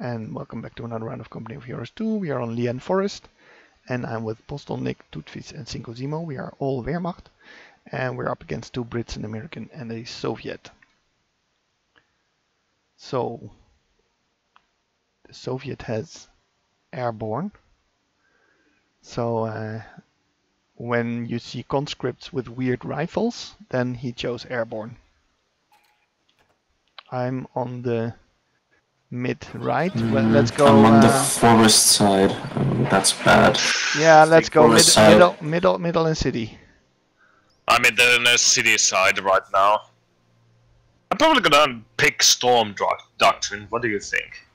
and welcome back to another round of Company of Heroes 2. We are on Lienne Forest, and I'm with Postel, Nick, Tutvys, and Sinko-Zimo. We are all Wehrmacht, and we're up against two Brits, an American, and a Soviet. So, the Soviet has airborne. So, uh, when you see conscripts with weird rifles, then he chose airborne. I'm on the mid right. Well, let's go. I'm on the uh, forest side. Um, that's bad. yeah, let's go mid, side. middle, middle, middle, and city. I'm in the, in the city side right now. I'm probably gonna pick Storm Doc- Doctrine. What do you think?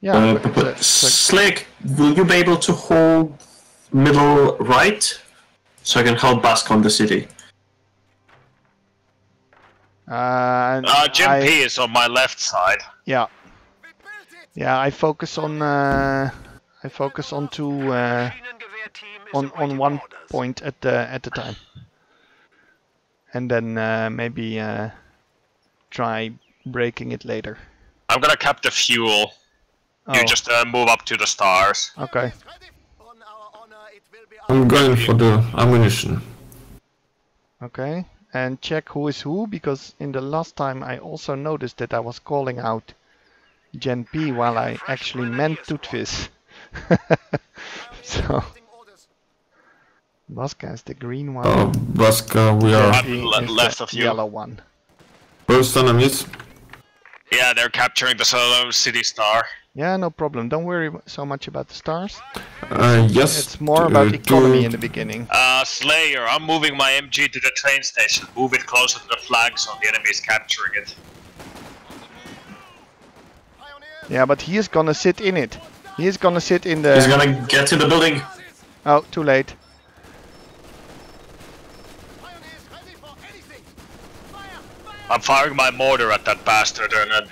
Yeah, Uh, but, but Slick, will you be able to hold middle right? So I can help Bask on the city. uh, Uh, Jim I- P is on my left side. Yeah. Yeah, I focus on uh, I focus on two uh, on on one point at the at the time, and then uh, maybe uh, try breaking it later. I'm gonna cap the fuel. Oh, You just uh, move up to the stars. okay. I'm going for the ammunition. Okay, and check who is who because in the last time I also noticed that I was calling out Gen P while I actually meant Tutvys. so Vasca is the green one. Uh, Baska, we are I'm P le- is left the of you. yellow one. first enemies. Yeah, they're capturing the Solo City Star. Yeah, no problem. Don't worry so much about the stars. Uh, yes. It's more uh, about economy to- in the beginning. Uh, Slayer, I'm moving my MG to the train station. Move it closer to the flag so the enemy is capturing it. Yeah, but he is gonna sit in it. He is gonna sit in the. He's gonna get to the building. Oh, too late. I'm firing my mortar at that bastard and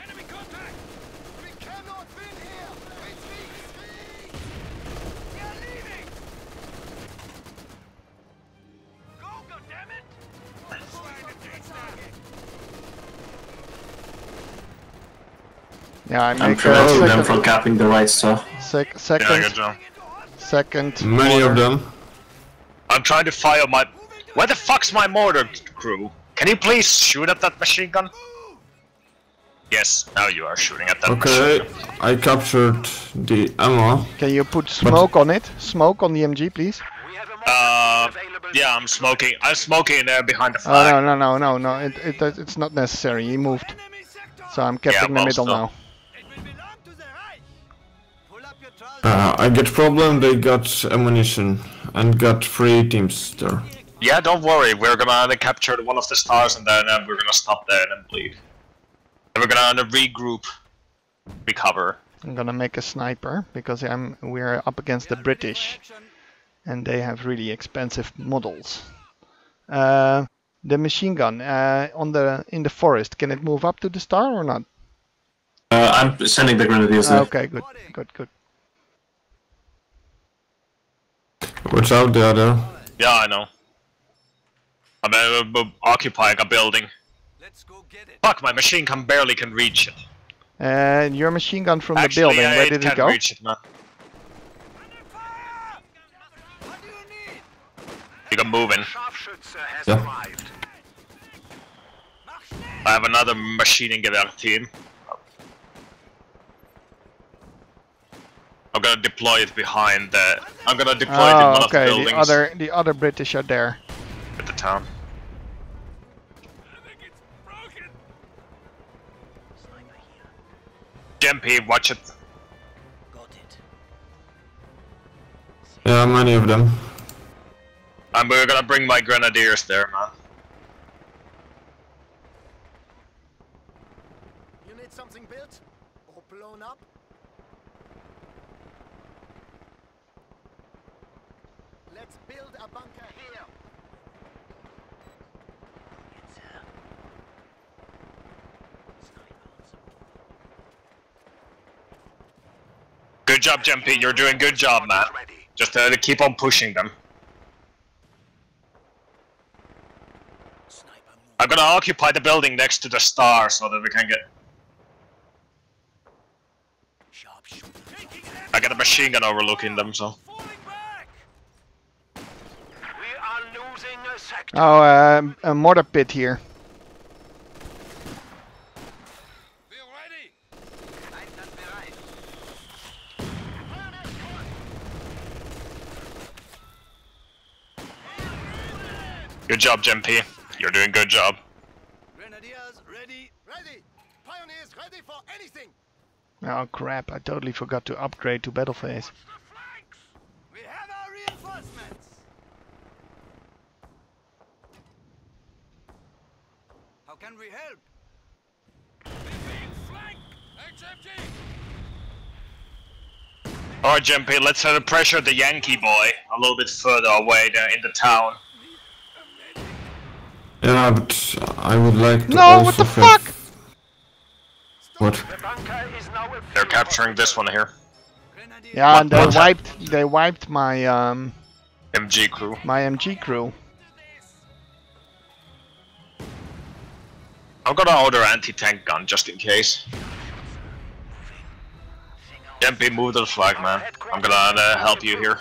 Yeah, I I'm make a preventing them second, from capping the right stuff. sec, yeah, second, good job. second. Many of them. I'm trying to fire my. Where the fuck's my mortar crew? Can you please shoot at that machine gun? Yes, now you are shooting at that Okay, machine gun. I captured the ammo. Can you put smoke on it? Smoke on the MG, please. Uh, yeah, I'm smoking. I'm smoking in there behind the Oh no no no no no! It, it it's not necessary. He moved, so I'm keeping the middle still. now. Uh, I get problem, they got ammunition and got three teams there. Yeah, don't worry. We're gonna capture one of the stars and then uh, we're gonna stop there and then bleed. And we're gonna regroup, recover. I'm gonna make a sniper because I'm we're up against the British, and they have really expensive models. Uh, the machine gun uh, on the in the forest. Can it move up to the star or not? Uh, I'm sending the grenadiers there. Okay, good, good, good. Watch out, the other. Yeah, I know. I'm uh, uh, occupying a building. Let's go get it. Fuck, my machine gun barely can reach it. And your machine gun from Actually, the building. yeah, Where it did it can go? reach it, man. You need? You can move in. Yeah. I have another machining gun team. I'm gonna deploy it behind the. I'm gonna deploy it in Oh, ah, one okay. of the buildings. The buildings other the other British are there. at the town. GMP, watch it. Got it. Yeah, many of them. I'm we're gonna bring my grenadiers there, man. You need something built or blown up? Let's build a bunker here. Good job, GMP. You're doing good job, man. Just uh, to keep on pushing them. I'm gonna occupy the building next to the star so that we can get. I got a machine gun overlooking them, so. Falling back! We are losing a sector. Oh, um, a mortar pit here. We're ready! Good job, Jemp. You're doing good job. Grenadiers ready! Ready! Pioneers ready for anything! Oh crap, I totally forgot to upgrade to battle phase. The flanks! We have our reinforcements! How can we help? Flank! HMG! Alright, Jemp, let's try to pressure the Yankee boy a little bit further away there in the town. Yeah, but I would like to No, also what the have- fuck? What? The bunker is now a They're capturing this one here. Grenadiers Yeah, and they what hap- wiped they wiped my um MG crew. my MG crew. I'm gonna order anti-tank gun just in case. Jemp, move to the flag, man. I'm gonna uh, help you here.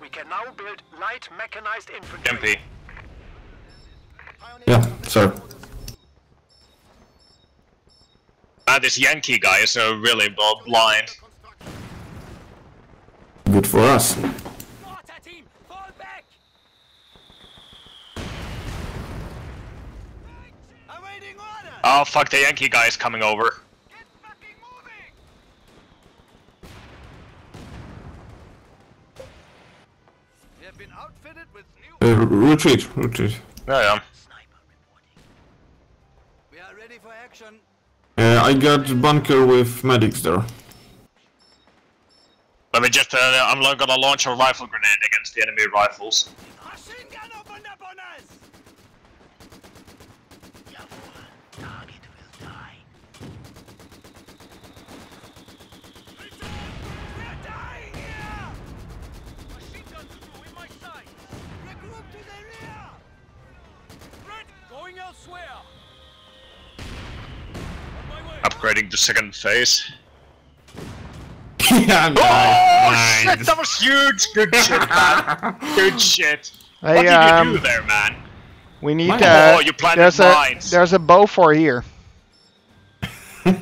We can now build light mechanized infantry. Jemp. Pioneers Yeah, sir. Ah, this Yankee guy is uh, really bl- blind. Good for us. Mortar team, fall back! Awaiting orders! Oh fuck, the Yankee guy is coming over. Get fucking moving! We have been outfitted with new. Uh, retreat, retreat. Yeah, yeah. We are ready for action. Uh, I got bunker with medics there. Let me just, uh, I'm gonna launch a rifle grenade against the enemy rifles. Upgrading to second phase. yeah, Oh shit, that was huge! Good shit, man. Good shit. Hey, what did you um, do there, man? We need Mine. uh, Oh, you planted there's a mines. there's a Bofors here. What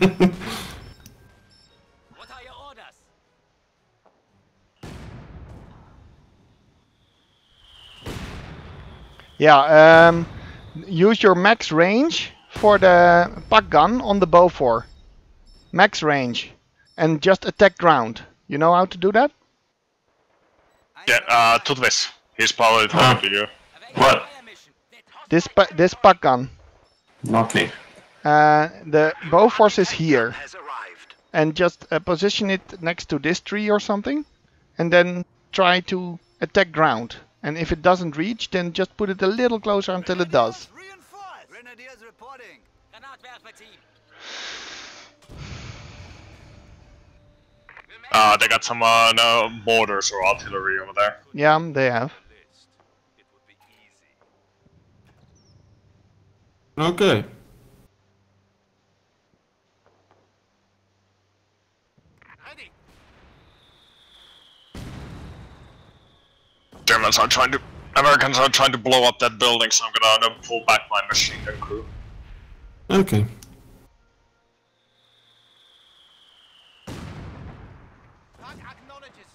are your orders? Yeah, um, use your max range for the Pak gun on the Bofors. Max range, and just attack ground. You know how to do that? Yeah, uh, Tutvys. He's probably talking to you. What? This pu- this Pak gun. Not me. Uh, the Bofors is here, Has arrived. and just uh, position it next to this tree or something, and then try to attack ground. And if it doesn't reach, then just put it a little closer until it does. Reinforced! Grenadiers reporting. Uh, they got some, uh, no, mortars or artillery over there. Yeah, they have. Okay. Germans are trying to, Americans are trying to blow up that building, so I'm gonna pull back my machine gun crew. Okay. Flag acknowledges.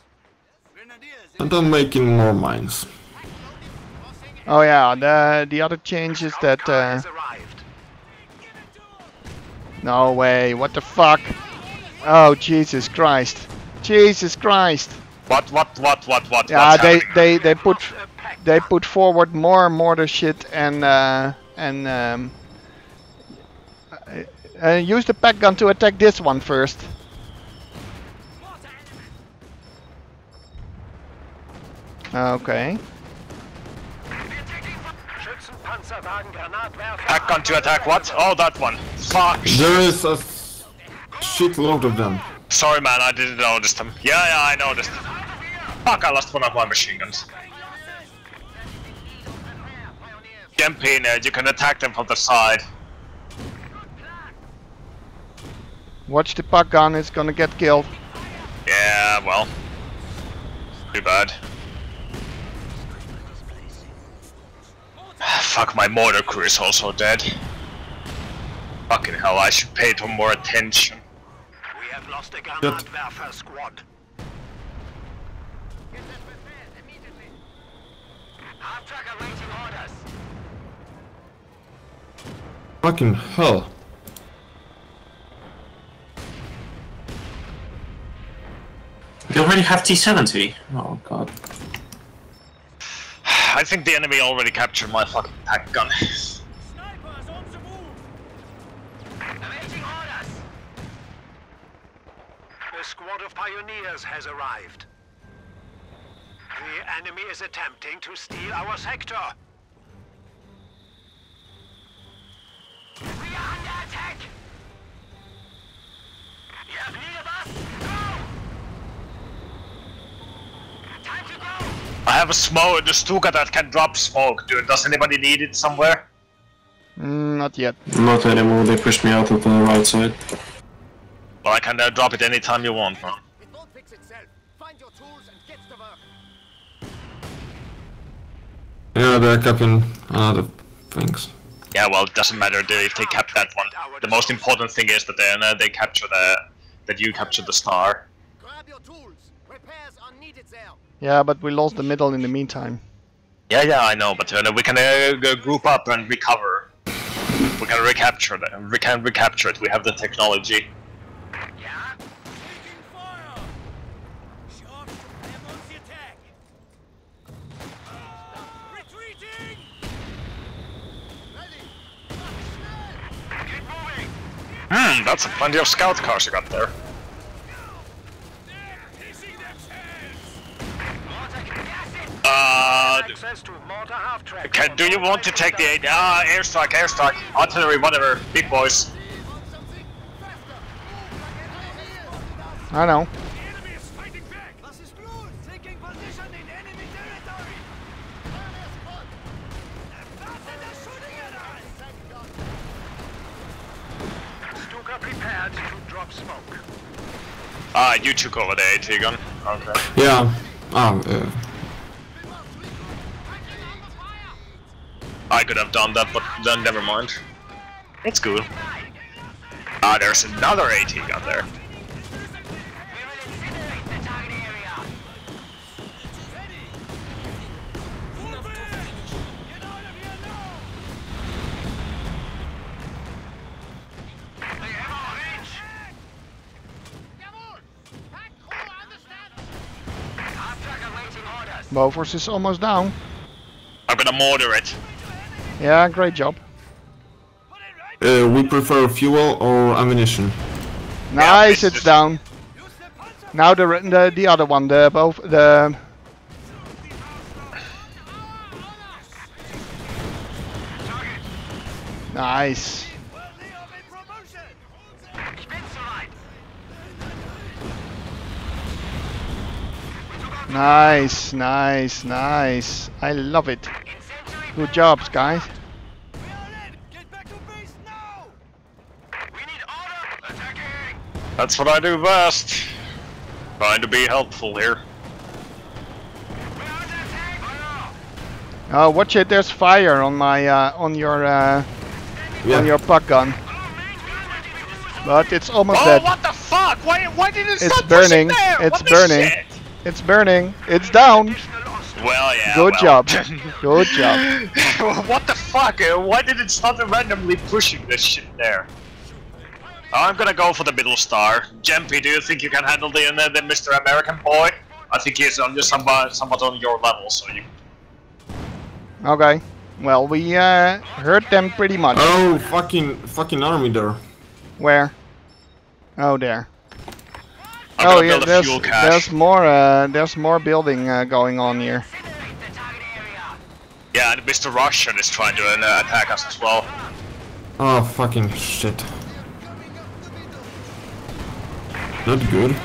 Grenadiers And I'm making more mines. Oh yeah, the the other change is that. Uh, no way! What the fuck? Oh Jesus Christ! Jesus Christ! What, what, what, what, what? Yeah, what's they they they put Lost a pack they put forward more mortar shit and uh, and um, uh, uh, use the Pak gun to attack this one first. Okay. Pak gun to attack what? Oh, that one. Fuck. There is a shitload of them. Sorry, man, I didn't notice them. Yeah, yeah, I noticed. Fuck, I lost one of my machine guns. Gempine, uh, you can attack them from the side. Watch the Pak gun, it's gonna get killed. Yeah, well. Too bad. Fuck, my mortar crew is also dead. Fucking hell, I should pay to more attention. We have lost a Good. Granatwerfer squad. Half-track awaiting orders. Fucking hell. They already have T70. Oh god. I think the enemy already captured my fucking Pak gun. The move. Awaiting orders. A squad of pioneers has arrived. The enemy is attempting to steal our sector. We are under attack. You have need of us? Go! Time to go! I have a smoke, the Stuka that can drop smoke. Dude, does anybody need it somewhere? Mm, not yet. Not anymore, they pushed me out of the right side. Well, I can uh, drop it anytime you want, man. Yeah, they're capping other things. Yeah, well, it doesn't matter they- if they kept that one. The most important thing is that then uh, they capture the that you capture the star. Grab your tools. Repairs are needed there. Yeah, but we lost the middle in the meantime. Yeah, yeah, I know, but uh, we can uh, group up and recover. We can recapture it. We can recapture it. We have the technology. Yeah? Taking fire! Shots, I am on the attack! Retreating! Ready! Keep moving! Hmm, that's a plenty of scout cars you got there. Uh, can, do you want to take the ah airstrike, airstrike, artillery, whatever, big boys? I know. Ah, you took over the AT gun. Okay. Yeah. Ah, uh, I could have done that, but then never mind. It's cool. Ah, there's another AT gun there. Bofors is almost down. I'm gonna mortar it. Yeah, great job. uh, we prefer fuel or ammunition. Nice, it's it's down. Now the the the other one, the both the nice. Nice, nice, nice. I love it. Good jobs, guys. Get back to base now! We need order! Attacking! That's what I do best. Trying to be helpful here. We're under attack! Fire! Uh, watch it. There's fire on my uh, on your uh, Yeah. on your Pak gun, but it's almost Oh, dead. what the fuck? Why, why did it It's stop burning. pushing there? It's what the burning. Shit? It's burning. It's down. Well, yeah. Good well. job. Good job. what the fuck? Uh, Why did it start randomly pushing this shit there? I'm gonna go for the middle star. Jempy, do you think you can handle the, uh, the Mr. American boy? I think he's on just somewhat, somewhat on your level, so you. Okay. Well, we uh, hurt them pretty much. Oh, fucking, fucking army there. Where? Oh, there. I'm oh gonna yeah, build a there's fuel cache. there's more uh, there's more building uh, going on here. Yeah, and Mr. Russian is trying to uh, attack us as well. Oh, fucking shit. Not good.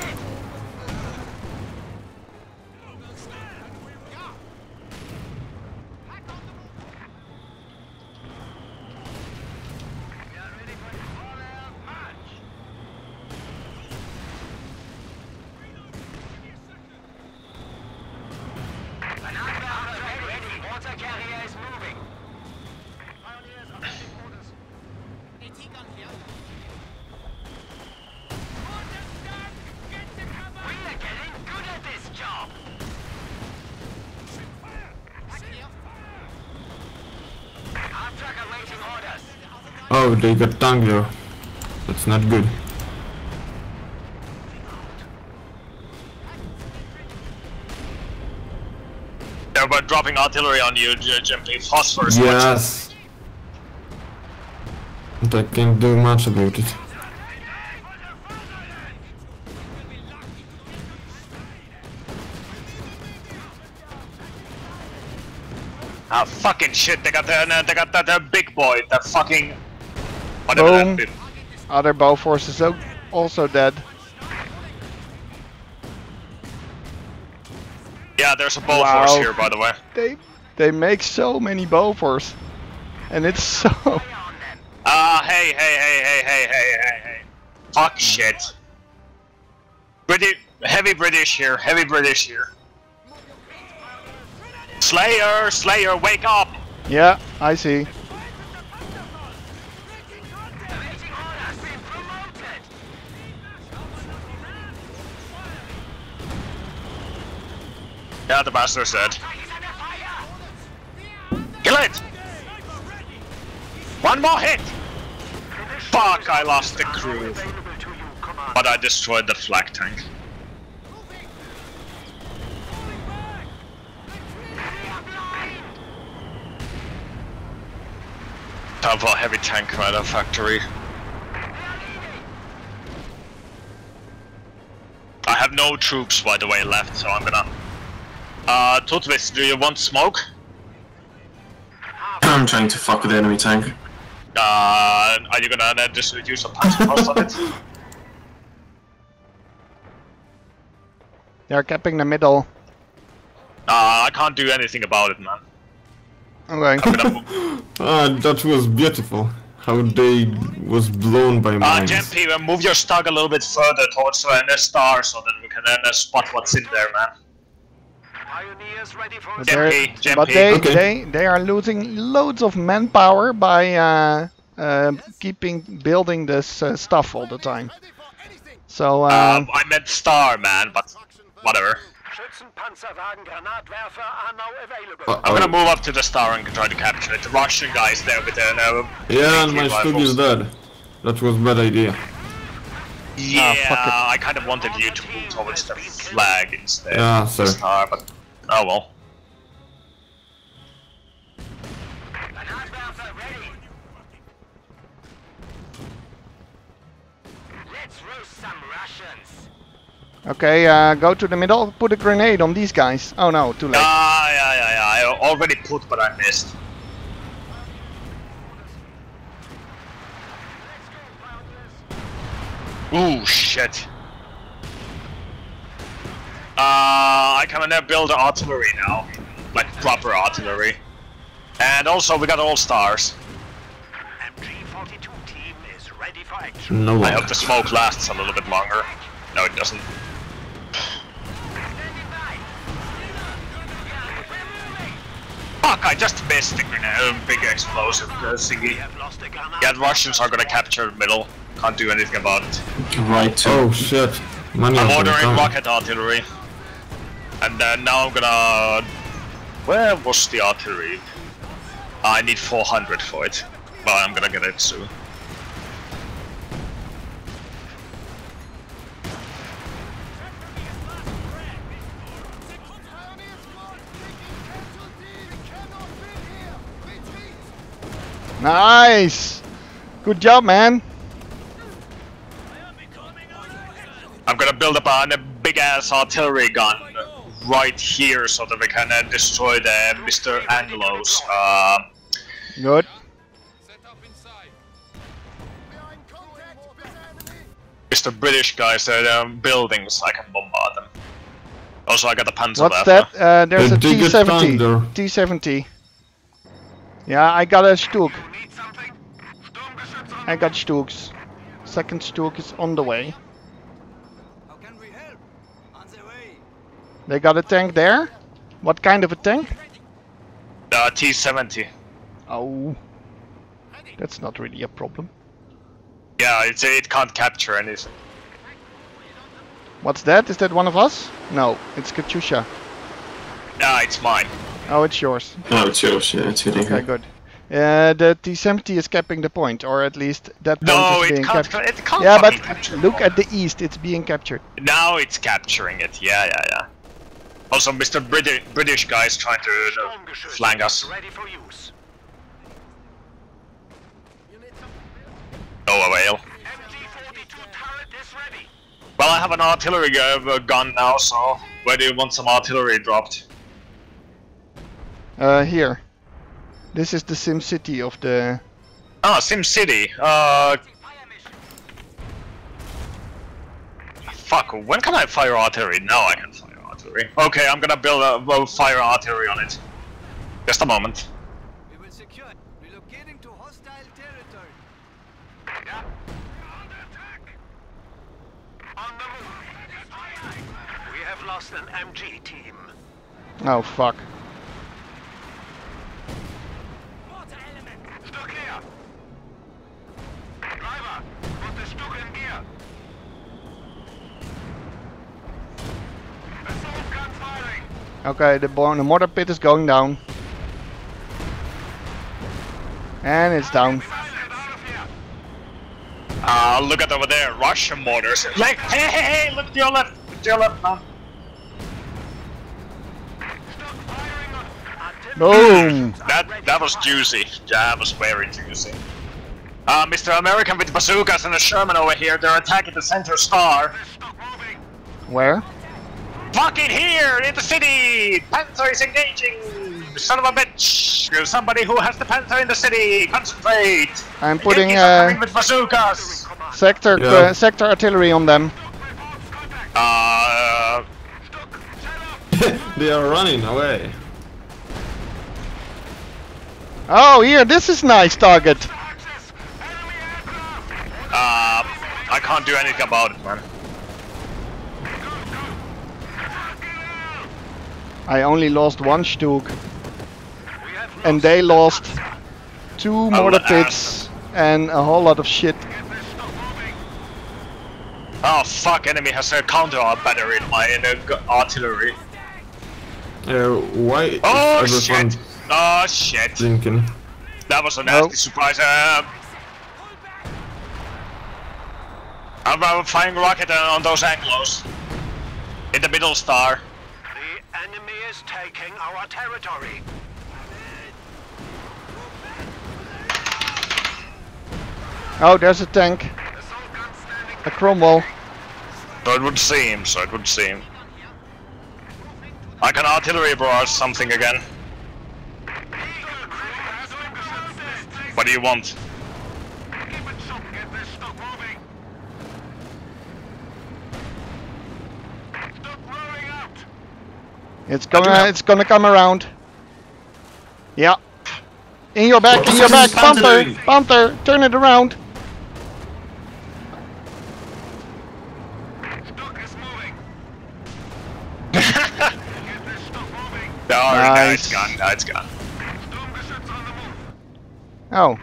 Oh, they got tank there. That's not good. They're about dropping artillery on you, J- Gently. Phosphorus. Yes. But I can't do much about it. Ah, fucking shit. They got the, uh, they got that uh, big boy. That fucking. Boom. Other Bofors is also dead. Yeah, there's a bow Wow. force here, by the way. They they make so many Bofors. And it's so Ah, hey, hey, hey, hey, hey, hey, hey, hey. Fuck shit. British, heavy British here, heavy British here. Slayer, Slayer, wake up! Yeah, I see. Yeah, the bastard's said. Kill it! One more hit! Fuck, I lost the crew. But I destroyed the flak tank. Time for heavy tank at factory. I have no troops, by the way, left, so I'm gonna... Uh, Tutvys, do you want smoke? I'm trying to fuck with the enemy tank. Uh, are you gonna uh, just use a passive post on it? They're capping the middle. Uh, I can't do anything about it, man. Okay. I'm gonna move. Ah, that was beautiful. How they was blown by Uh, mines. Jempi, uh, move your stag a little bit further towards uh, the star so that we can uh, spot what's in there, man. Pioneers ready for But, they're- Jempi, Jempi. but they, Okay. they they are losing loads of manpower by uh, uh, keeping building this uh, stuff all the time. So uh, Um, I meant star, man, but whatever. Schützenpanzerwagen, Granatwerfer are now available. Uh-oh. I'm gonna move up to the star and try to capture it. The Russian guys there with the uh, Yeah, and my AK Stug is dead. That was bad idea. Yeah, fuck it. I kind of wanted you to move towards the flag instead. Yeah, of sir. star, but oh well. Granatwerfer ready. Let's roast some Russians. okay, uh, go to the middle. Put a grenade on these guys. Oh no, too late. Ah, yeah, yeah, yeah. I already put, but I missed. Ooh, shit. Uh, I can now build artillery now. Like proper artillery. And also, we got all stars. MG42 team is ready for action. No I hope the smoke lasts a little bit longer. No, it doesn't. Fuck, I just missed the grenade, uh, big explosive uh, thingy. Have lost a granat. Yeah, the Russians are gonna capture the middle. Can't do anything about it. Right Oh shit. Many I'm ordering rocket artillery. And then now I'm gonna... Where was the artillery? I need 400 for it. But I'm gonna get it soon. Nice. Good job, man. I'm gonna build up a, a big ass artillery gun right here so that we can uh, destroy the Mr. Anglos. Uh, Good. Mr. British guys, uh, um, buildings, I can bombard them. Also, I got the Panzer What's that? Uh, there's The a Digger T70. Thunder. T70. Yeah, I got a StuG. Need something? Sturmgeschütz on I got StuGs. Second StuG is on the way. How can we help? On the way. They got a tank there? What kind of a tank? Uh, T-70. Oh. That's not really a problem. Yeah, it's, it can't capture anything. What's that? Is that one of us? No, it's Katyusha. Yeah, it's mine. Oh, it's yours. Oh, it's yours. Yeah, it's hitting Okay, her. good. Uh, the T-70 is capping the point, or at least that point No, is it being can't. captured. It can't Yeah, but look at the east, it's being captured. Now it's capturing it. Yeah, yeah, yeah. Also, Mr. British British guy is trying to uh, flank us. Ready for use. No avail. MG-42 turret is ready. Well, I have an artillery uh, gun now, so where do you want some artillery dropped? Uh, here. This is the Sim City of the. Ah, Sim City. Uh, fuck. When can I fire artillery? Now I can fire artillery. Okay, I'm gonna build a well, fire artillery on it. Just a moment. We will secure. Relocating to hostile territory. Under attack. On the move. We have lost an MG team. Oh fuck. Water element. StuG here. Driver, put the StuG in gear. Assault gun firing. Okay, the, the mortar pit is going down. And it's down. Get out of here. Ah, look at over there, Russian mortars. Like, hey, hey, hey, look to your left, look to your left, man. StuG firing on artillery. Boom! That that was juicy. That was very juicy. Uh, Mr. American with bazookas and a Sherman over here, they're attacking the center star. Where? Fucking here in the city! Panther is engaging! Son of a bitch! You're somebody who has the Panther in the city! Concentrate! I'm putting Yankees uh, with bazookas! sector Yeah. uh, sector artillery on them. Reports. Uh, StuG. Set up. they are running away. Oh, here, this is nice target. Access. Uh, I can't do anything about it, man. I only lost one StuG, and they lost two mortar pits and a whole lot of shit. Get this stuff moving. Oh fuck, enemy has a counter battery in my in a gu- artillery. Uh, why Oh is everyone shit! Oh shit! blinking? That was a nasty No. surprise. Um, I'm, I'm firing rocket uh, on those Anglos. In the middle star. The enemy is taking our territory. Oh, there's a tank, Assault gun standing. a Cromwell. So it would seem, so it would seem. I can artillery barrage something again. Eagle crew has assist. What do you want? Keep it shut. Get this stuff moving. Stuff rolling out. It's gonna, it's gonna come around. Yeah. In your back, in your back, Panther, Artillery. Panther, turn it around. StuG is moving. Get this stuff moving. No, Nice. it's gone, no, it's gone. Sturmgeschütz on the move. Oh,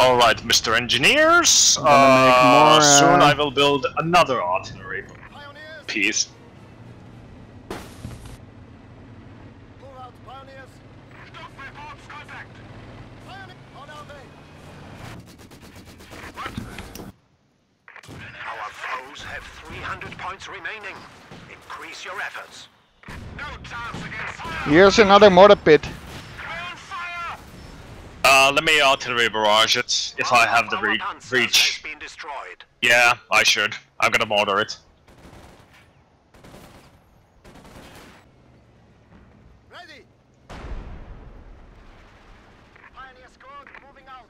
Alright, Mr. Engineers. gonna Uh, soon uh, I will build another artillery piece. Pull out pioneers. StuG reports contact. Pioneer. On our way. What? Our foes have 300 points remaining. Increase your efforts. No chance against fire. here's another mortar pit. We're on fire. Uh, let me artillery barrage it, if I have the re reach. Has been destroyed. Yeah, I should. I'm gonna mortar it. Ready. Pioneer squad moving out.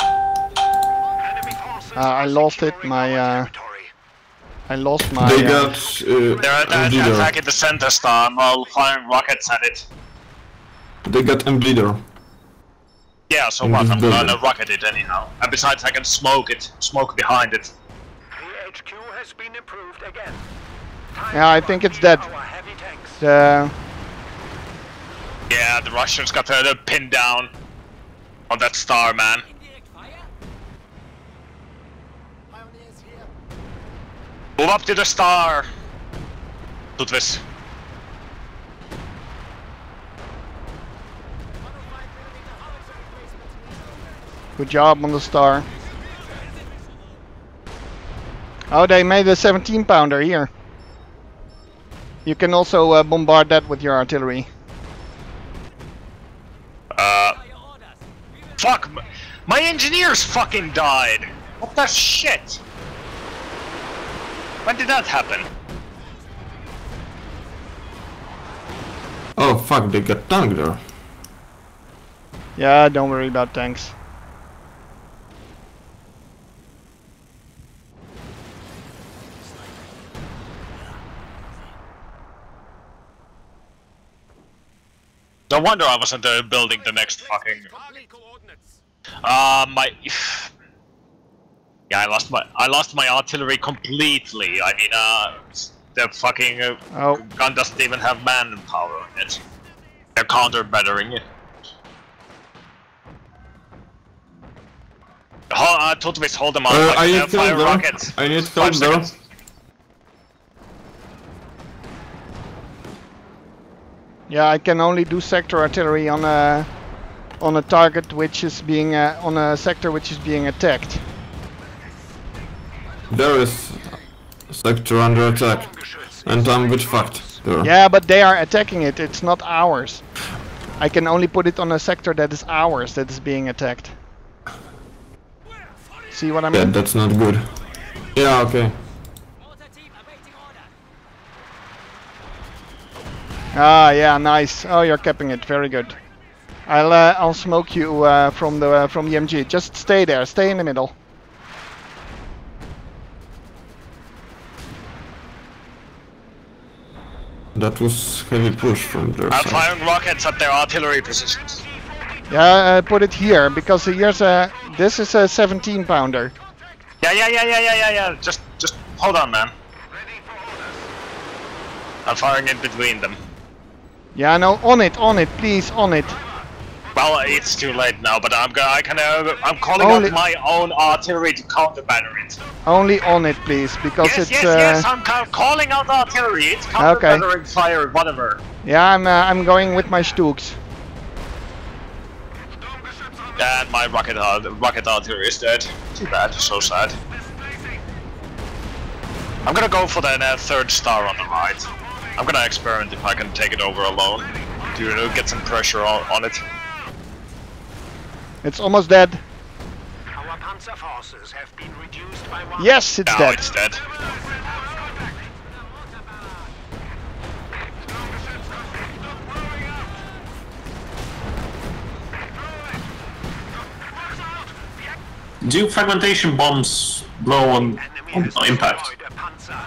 Enemy forces Uh, I lost it, my, our uh. I lost my. They uh, got uh, They're atta- leader. attacking the center star while firing rockets at it. They got M leader. Yeah, so what? I'm gonna rocket it anyhow. And besides, I can smoke it. Smoke behind it. The HQ has been improved again. Time Yeah, I think it's dead. Our the, Yeah, the Russians got the, the pin down on that star, man. Move up to the star! Do this. Good job on the star. Oh, they made a 17 pounder here. You can also uh, bombard that with your artillery. Uh. Fuck! My engineers fucking died! What the shit? When did that happen? Oh fuck, they got tank there. Yeah, don't worry about tanks. No wonder I wasn't there building the next fucking. Target. Uh, my. Yeah, I lost my I lost my artillery completely. I mean, uh, the fucking uh, Oh, gun doesn't even have manpower in it. They're counter battering it. Ho uh, Totemis, hold them on. Uh, like, I uh, need fire help there. rockets. I need Five help there. seconds. yeah, I can only do sector artillery on a on a target which is being uh, on a sector which is being attacked. There is sector under attack. And I'm with fucked there. Yeah, but they are attacking it. It's not ours. I can only put it on a sector that is ours that is being attacked. See what I Yeah, mean? that's not good. Yeah, okay. Mortar team awaiting order. Ah, yeah, nice. Oh, you're capping it. Very good. I'll uh, I'll smoke you uh, from the uh, from the MG. Just stay there. Stay in the middle. That was heavy push from their I'm side. firing rockets at their artillery positions. Yeah, uh, put it here because here's a. This is a 17 pounder. Yeah, yeah, yeah, yeah, yeah, yeah, yeah. Just, just hold on, man. I'm firing in between them. Yeah, no, on it, on it, please, on it. Well, it's too late now, but I'm gonna, I can, uh, I'm calling Only- out my own artillery to counter batter it. Only on it, please, because Yes, it's. yes, uh, yes. I'm ca- calling out artillery. It's counter Okay. fire, whatever. Yeah, I'm uh, I'm going with my StuGs. And my rocket, art- rocket artillery is dead. Too bad. So sad. I'm gonna go for the uh, third star on the right. I'm gonna experiment if I can take it over alone. To you know, get some pressure on, on it. It's almost dead. Our panzer forces have been reduced by one. Yes, it's Now dead. it's dead. Do fragmentation bombs blow on, Enemy on impact? destroyed a panzer.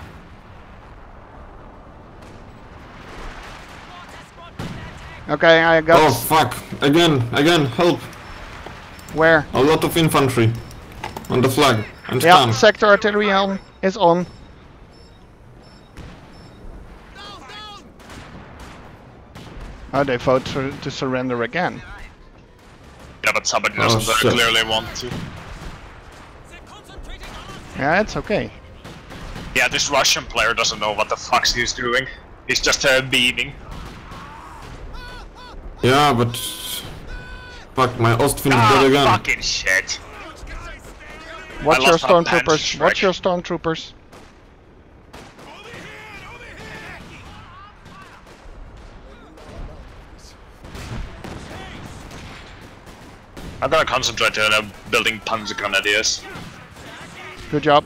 Okay, I got Oh fuck! Again, again, help! Where? A lot of infantry on the flag and Yeah, tank. sector artillery on is on. Oh, they vote to, to surrender again. Yeah, but somebody Oh, doesn't very shit. clearly want to. They're concentrating on us. Yeah, it's okay. Yeah, this Russian player doesn't know what the fuck he's doing. He's just uh, beaming. Yeah, but fuck, my Ostwind Ah, dead again. fucking shit. Watch your lost my stormtroopers. Watch Shrek. your stormtroopers. I'm gonna concentrate on uh, building Panzer Grenadiers. Good job.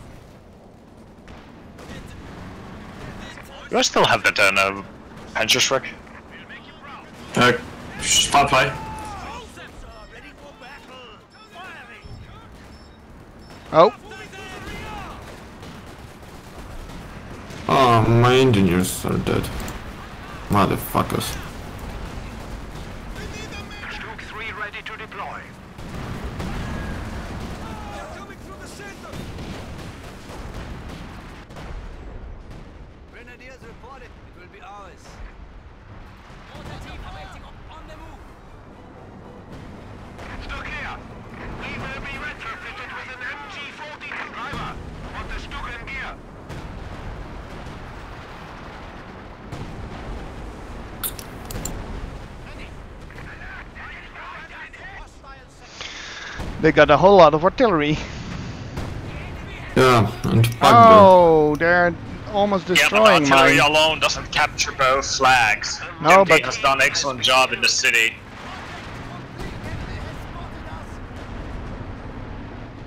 Do I still have that uh, no, Panzer Schreck? Uh, Firefly? Concepts Oh, Oh, my engineers are dead. Motherfuckers. They got a whole lot of artillery. Yeah, and Oh, they're almost Yeah, but destroying artillery mine. alone doesn't capture both flags. No, Gimpi but- has done an excellent job in the city.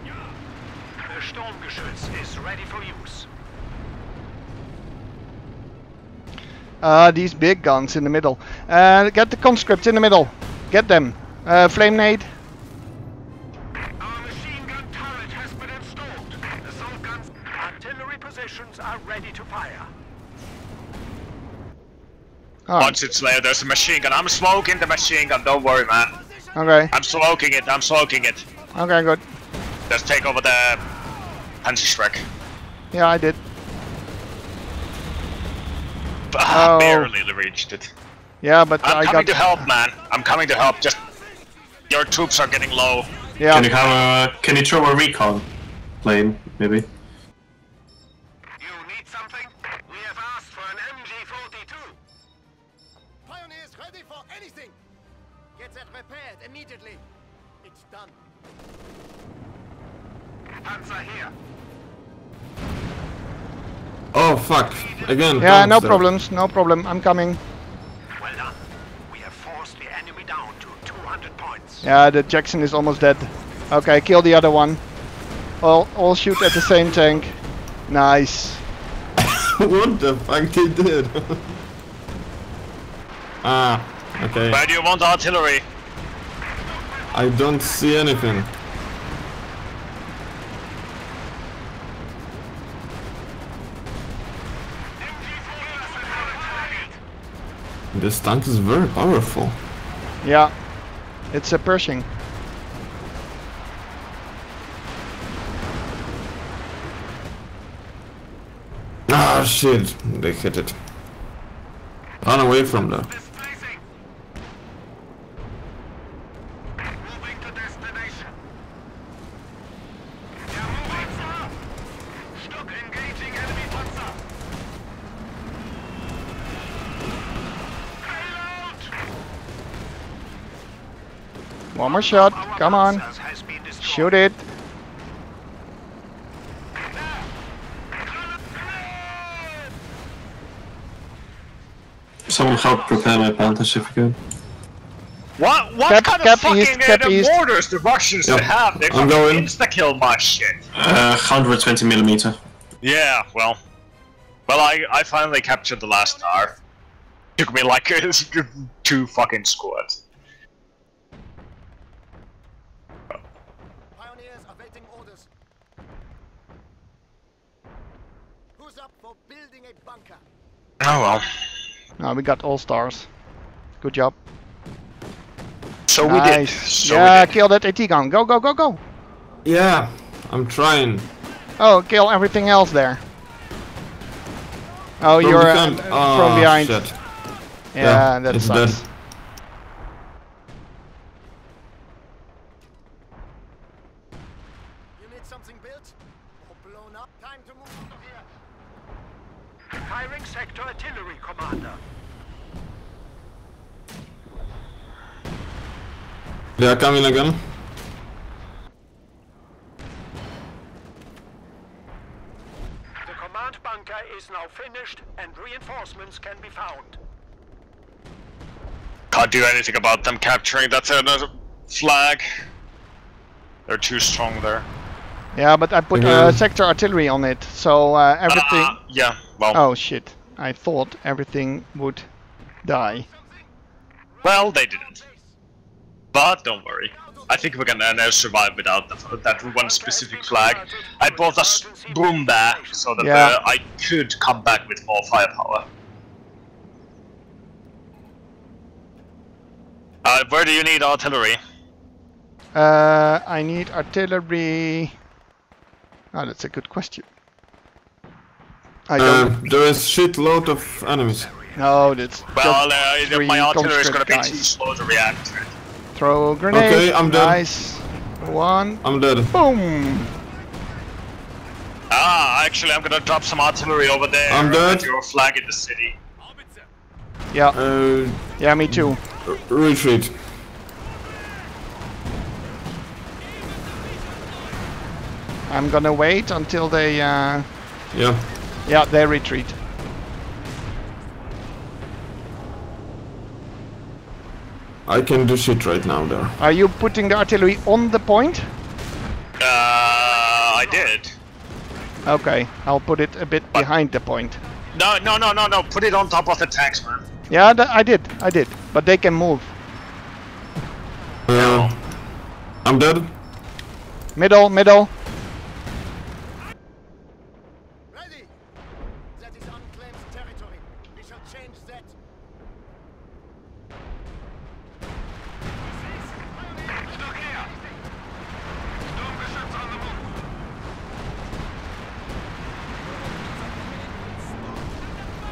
The Sturmgeschütz is ready for use. Uh, these big guns in the middle. Uh, get the conscripts in the middle. Get them. Uh, flame nade. Oh, Once it's there, there's a machine gun. I'm smoking the machine gun, don't worry, man. okay. I'm smoking it, I'm smoking it. Okay, good. Let's take over the Panzerschreck. Yeah, I did. Ah, Oh. barely reached it. Yeah, but I'm I coming got. to help, man. I'm coming to help. Just your troops are getting low. Yeah. Can you have a? Can you throw a recon plane, maybe? Get that repaired immediately. It's done. Panzer here. Oh fuck! Again. Yeah, no problems. No problem. I'm coming. Well done. We have forced the enemy down to 200 points. Yeah, the Jackson is almost dead. Okay, kill the other one. All, all shoot at the same tank. Nice. what the fuck he did? ah, okay. Where do you want artillery? I don't see anything. This tank is very powerful. Yeah. It's a Pershing. Ah shit, they hit it. Run away from there. Displacing. Moving to destination. They're moving, sir. StuG engaging enemy panzer. Payload! One more shot. Come on. panzers has been destroyed. Shoot it. Someone help prepare my panthers if you could. What? What Cap- kind cap of fucking east, uh, cap the east. mortars the Russians Yep, have? They I'm fucking going. insta-kill my shit. Uh, 120 millimeter. Yeah, well. Well, I, I finally captured the last star. Took me like two fucking squads. Pioneers awaiting orders. Who's up for building a bunker? Oh well. No, we got all stars. Good job. So we did. nice. So yeah, we did. kill that AT gun. Go, go, go, go. Yeah, I'm trying. Oh, kill everything else there. Oh, From you're uh, behind. uh, Ah, from behind. Shit. Yeah, Yeah, that it's sucks. dead. You need something built or blown up? Time to move here. Firing sector artillery commander. They are coming again. The command bunker is now finished and reinforcements can be found. Can't do anything about them capturing that uh, flag. They're too strong there. Yeah, but I put uh, sector artillery on it, so uh, everything. Ah, yeah, well, Oh shit! I thought everything would die. well, they didn't. But don't worry. I think we can uh, now survive without the, that one specific flag. I bought a s- boom there so that Yeah. uh, I could come back with more firepower. Uh, where do you need artillery? Uh, I need artillery. Oh, that's a good question. I Uh, don't there is shitload of enemies. know. That's Well, just uh, three my artillery is gonna be too slow to react to it. Throw a grenade. Okay, I'm dead. Nice. One. I'm dead. Boom. Ah, actually, I'm gonna drop some artillery over there. I'm dead. With your flag in the city. Yeah. Uh, Yeah, me too. retreat. I'm gonna wait until they, uh, Yeah. yeah, they retreat. I can do shit right now there. Are you putting the artillery on the point? Uh, I did. Okay, I'll put it a bit behind the point. No, no, no, no, no. Put it on top of the tanks, man. Yeah, th- I did, I did, but they can move. Uh, I'm dead. Middle, middle.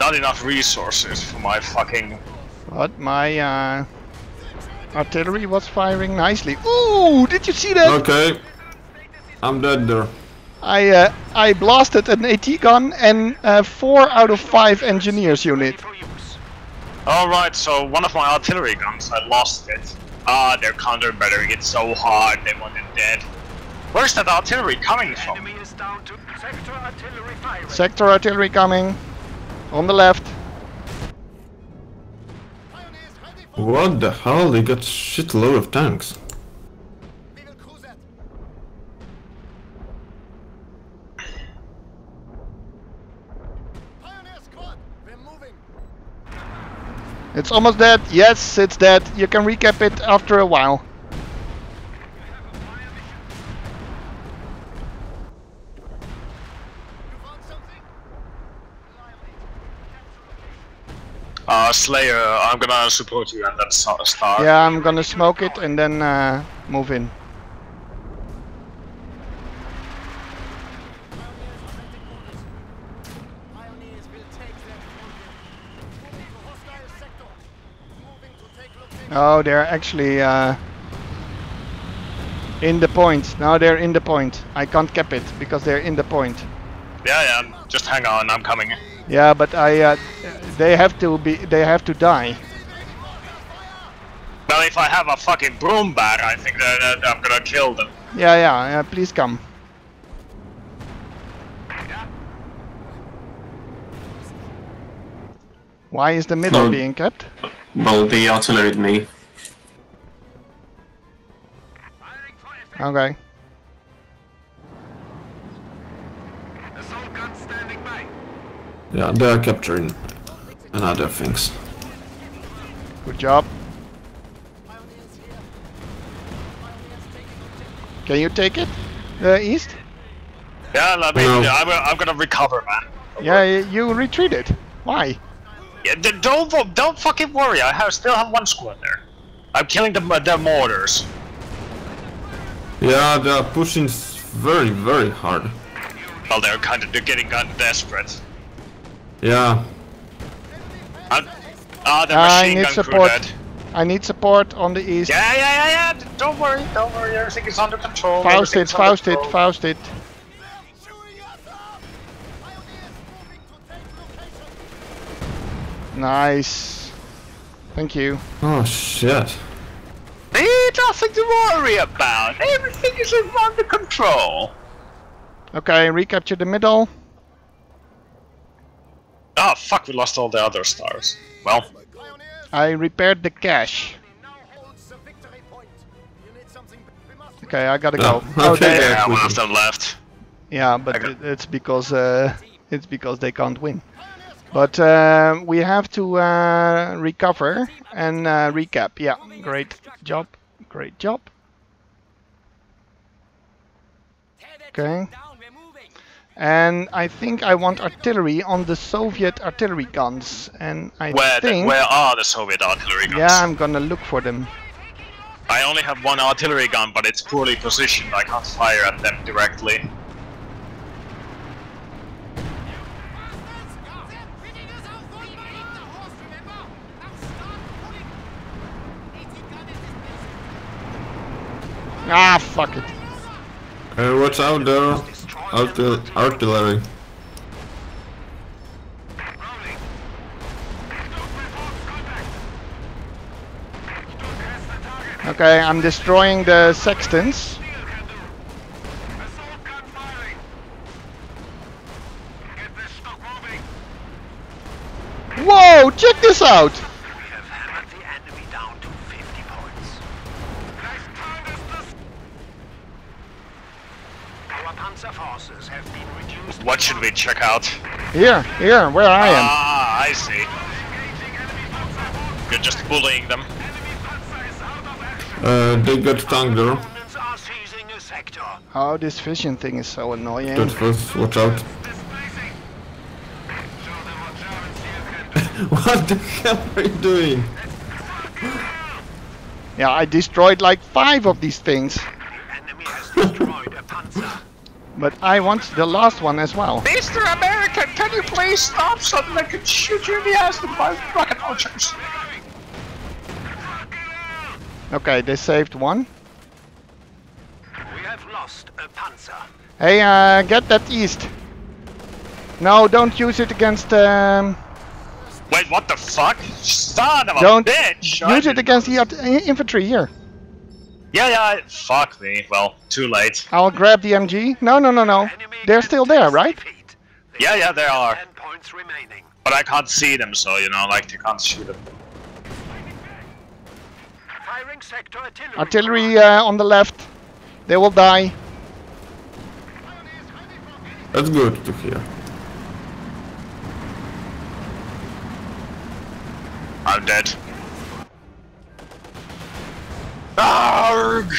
Not enough resources for my fucking. But my uh, artillery was firing nicely. Ooh, did you see that? Okay. I'm dead there. I uh, I blasted an AT gun and uh, four out of five engineers unit. Alright, so one of my artillery guns, I lost it. Ah, they're counter-battering it so hard, they want it dead. Where's that artillery coming from? Enemy is down to sector artillery firing. Sector artillery coming on the left. Pioneers ready for What the hell? They got shitload of tanks. we will cruise that. Pioneer squad, we're moving. It's almost dead. Yes, it's dead. You can recap it after a while. Uh, Slayer, I'm gonna support you and that so- star. Yeah, I'm gonna smoke it and then uh, move in. Pioneers will take that point. Moving to hostile sector. Moving to take location. Oh, they're actually uh, in the point. Now they're in the point. I can't cap it because they're in the point. Yeah, yeah, just hang on, I'm coming. Yeah, but I uh, they have to be they have to die. Well, if I have a fucking Brummbär, I think that, that I'm gonna kill them. Yeah, yeah. yeah please come. Why is the middle No. being kept? Well, the artillery me. Firing for. Okay. Yeah, they're capturing and other things. Good job. Pioneers here. Pioneers taking objective. Can you take it? The east? Yeah, I mean, No. I'm, I'm gonna recover, man. Yeah, y- you retreated. Why? Yeah, don't don't fucking worry. I have still have one squad there. I'm killing the the mortars. Yeah, they're pushing very, very hard. Well, they're kind of they're getting kind of desperate. Yeah. I'm, ah, the I machine need gun crew support. dead. I need support on the east. Yeah, yeah, yeah, yeah. Don't worry, don't worry. Everything is under control. Faust it, everything's Faust it. Faust it. Shooting us up! Pioneers moving to take location. Nice. Thank you. Oh shit. Eh, nothing to worry about. Everything is under control. Okay, recapture the middle. Ah, fuck. We lost all the other stars. Well, I repaired the cache. now holds the victory point. You need something. We must Okay, I gotta go. Oh, Oh, okay. they- yeah, we one of them left. yeah, but got- it- it's because uh, it's because they can't win. But uh, we have to uh, recover and uh, recap. Yeah, great job, great job. Okay. And I think I want artillery on the Soviet artillery guns, and I Where the, think where are the Soviet artillery guns? yeah, I'm gonna look for them. I only have one artillery gun, but it's poorly positioned. I can't fire at them directly. Ah, fuck it. Uh, what's out there? Artil artillery. Okay, I'm destroying the sextants. Whoa, check this out! What should we check out? Here, here, where I am. Ah, I see. You're just bullying them. Uh, they got tank there. Opponents are seizing a sector. Oh, this vision thing is so annoying. That was, watch out. what the hell are you doing? Yeah, I destroyed like five of these things. The enemy has destroyed a panzer. But I want the last one as well. Mr. American, can you please stop so that I can shoot you in the ass with my rocket launchers? Okay, they saved one. We have lost a panzer. Hey, uh, get that east. No, don't use it against. Um, Wait, what the fuck? Son of don't bitch! I use it against the know. art- i- infantry here. Yeah, yeah, I- fuck me. Well, too late. I'll grab the MG. No, no, no, no. They're still there, right? Yeah, yeah, they are. 10 points remaining. But I can't see them, so, you know, like, they can't shoot them. Artillery. Artillery uh, on the left. They will die. That's good to hear. I'm dead. Arg!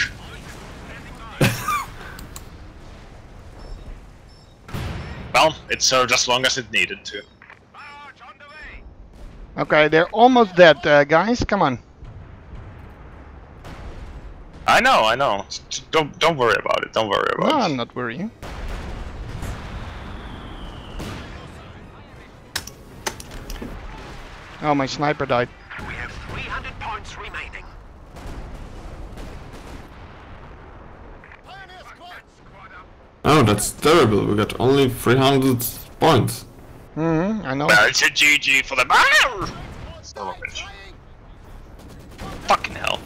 well, it served as long as it needed to. Barrage on the way. Okay, they're almost dead, uh, guys. Come on. I know, I know. Don't don't worry about it. Don't worry No, it. I'm not worrying. Oh, my sniper died. We have 300 points remaining. Oh, that's terrible. We got only 300 points. hmm I know. Well, it's a GG for them. Arr! Son of a bitch. Fucking hell.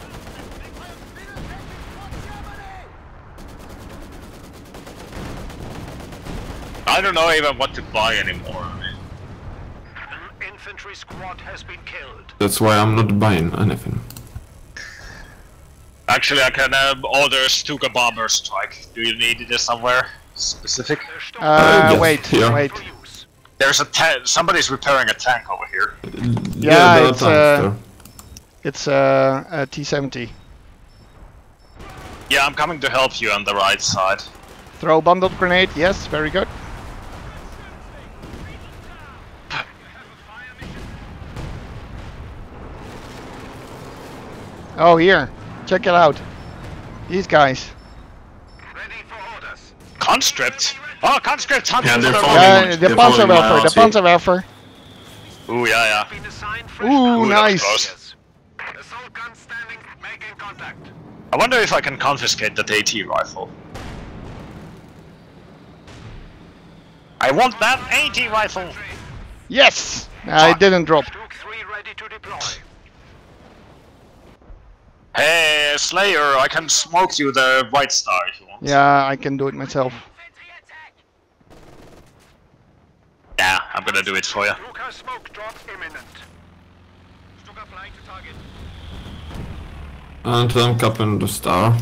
I don't know even what to buy anymore. An infantry squad has been killed. That's why I'm not buying anything. Actually, I can um, order Stuka bomber strike. Do you need it somewhere specific? Uh, yes, wait, here. wait. There's a tank. somebody's repairing a tank over here. Yeah, there are it's, tanks uh, there. It's uh, a T-70. Yeah, I'm coming to help you on the right side. Throw bundled grenade. Yes, very good. Oh, here. Check it out. These guys. Ready for orders. Conscript? Oh, conscript hunting Yeah, for they're the following- Yeah, They're the Panzerwerfer, the RT. Panzerwerfer. Ooh, yeah, yeah. Been assigned fresh Ooh, Ooh, nice. close. Assault gun standing, making contact. I wonder if I can confiscate that AT rifle. I want that AT rifle! Yes! I didn't drop. Duke 3 ready to deploy. Hey, Slayer, I can smoke you the White Star if you want. Yeah, I can do it myself. Yeah, I'm gonna do it for you. Stuka smoke drop imminent. Stuka flying to target. And I'm capping the star.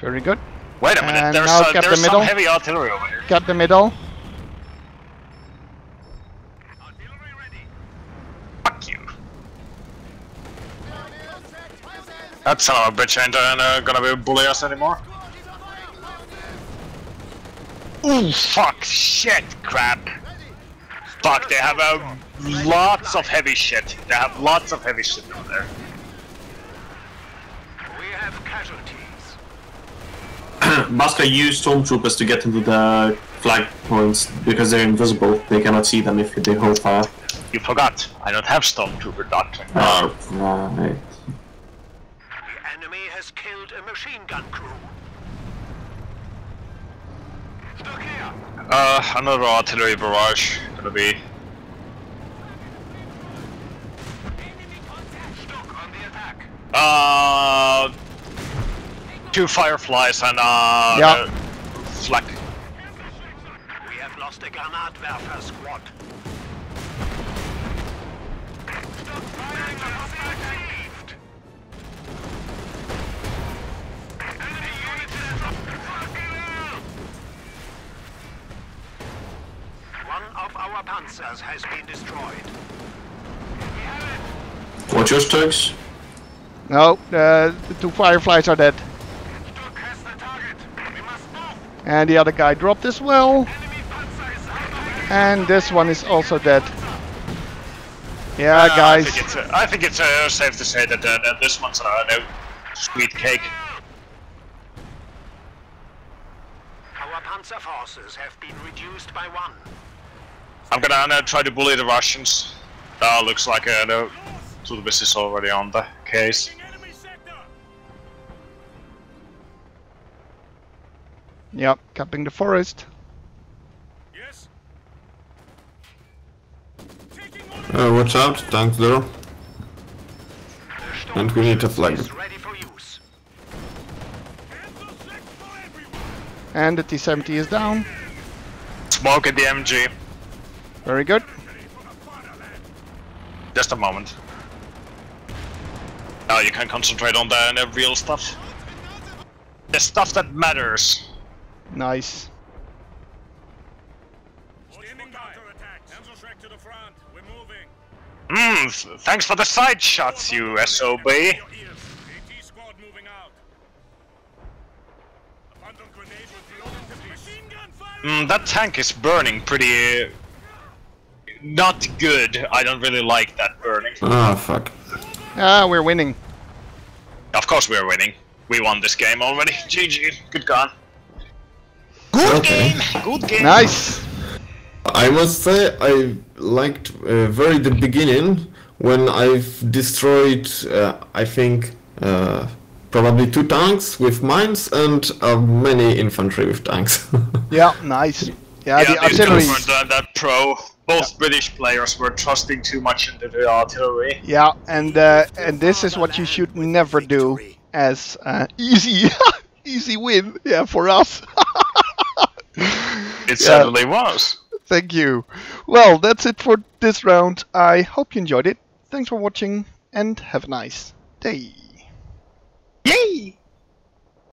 Very good. Wait a minute, And there's, now uh, cap the there's some middle. heavy artillery over here. Got the middle. Artillery ready. Fuck you. That son of a bitch ain't uh, gonna be bully us anymore. Ooh, fuck, shit, crap. Fuck, they have uh, lots of heavy shit. They have lots of heavy shit over there. We have casualties. Baska use stormtroopers to get into the flag points because they're invisible. They cannot see them if they hold fire. You forgot, I don't have Stormtrooper Doctrine. Oh, right. The enemy has killed a machine gun crew. Stuck here. Uh, another artillery barrage. Gonna be. StuG on the attack. Uh. Two Fireflies and uh. Yeah. uh, Flak. We have lost a Granatwerfer squad. Our panzers has been destroyed. Watch your stocks. No, uh, the two fireflies are dead. StuG has the target. We must move. And the other guy dropped as well. Enemy panzer is out of And this one is also dead. Yeah, Uh, guys. I think it's, uh, I think it's uh, safe to say that, uh, that this one's uh, no sweet cake. Our panzer forces have been reduced by one. I'm gonna uh, try to bully the Russians. Uh, looks like uh, no, Tutvys is already on the case. Yep, capping the forest. Yes? Uh, watch out, tanks there. And we need a flag. Is ready for use. Cancel six for everyone! And the T-70 is down. Smoke at the MG. Very good. Just a moment. Now you can concentrate on the, the real stuff. The stuff that matters. Nice. Standing by. Counterattack. Panzerschreck to the front. We're moving. Hmm, thanks for the side shots, you SOB. Your ears. AT squad moving out. A phantom grenade will blow into Machine gun fire! Hmm, that tank is burning pretty... Uh, not good. I don't really like that burning. Ah, fuck. Ah, we're winning. Of course we're winning. We won this game already. GG. Good gone. Good Okay. game! Good game! Nice. I must say I liked uh, very the beginning when I've destroyed, uh, I think, uh, probably two tanks with mines and uh, many infantry with tanks. Yeah, nice. Yeah, Yeah, the artillery. that, that pro. Both British players were trusting too much into the artillery. Yeah, and uh, and this is what you should never do as uh, easy, easy win. Yeah, for us. It certainly was. Thank you. Well, that's it for this round. I hope you enjoyed it. Thanks for watching and have a nice day.